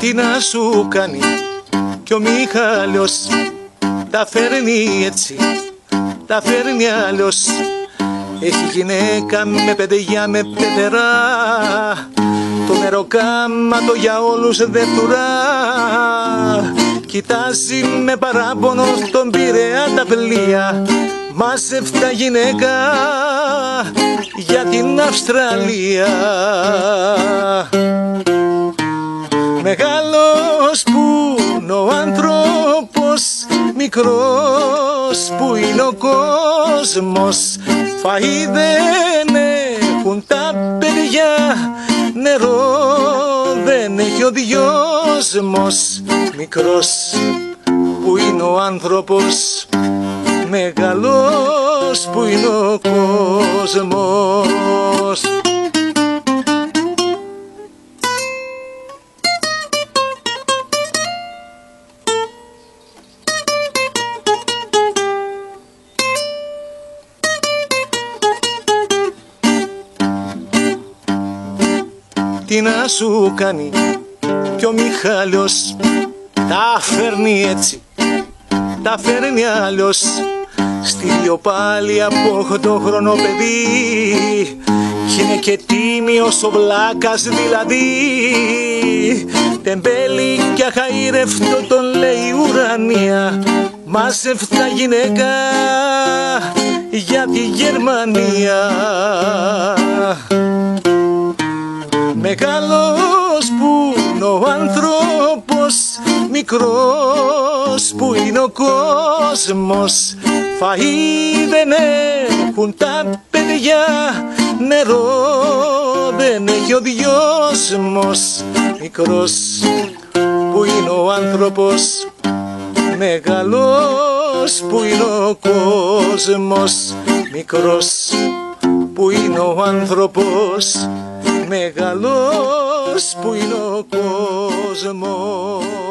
Τι να σου κάνει κι ο Μιχάλιος τα φέρνει έτσι, τα φέρνει άλλος Έχει γυναίκα με παιδιά με πετερά Το το για όλους δεν τουρά. Κοιτάζει με παράπονο στον Πειραιά τα πλοία Μάζευτα γυναίκα για την Αυστραλία Μεγάλος που ο άνθρωπος Μικρός που είναι ο κόσμος. Φαΐ δεν έχουν τα παιδιά Νερό δεν έχει ο δυόσμος. Μικρός που είναι ο άνθρωπος Μεγαλός που είναι ο κόσμος Τι να σου κάνει. Κι ο Μιχάλιος τα φέρνει έτσι. Τα φέρνει άλλος στη πάλι από χρόνο παιδί. Κι είναι και τίμιος ο βλάκας δηλαδή. Τεμπέλη και αχαήρευτο τον λέει ουρανία. Μάζευτα γυναίκα για τη Γερμανία Μεγάλος που είναι ο άνθρωπος Μικρός που είναι ο κόσμος. Φαΐ δεν έχουν τα παιδιά Νερό δεν έχει ο δυόσμος. Μικρός που είναι ο άνθρωπος Μεγαλός που είναι ο κόσμος. Μικρός που είναι ο άνθρωπος Μεγαλός που είναι ο κόσμος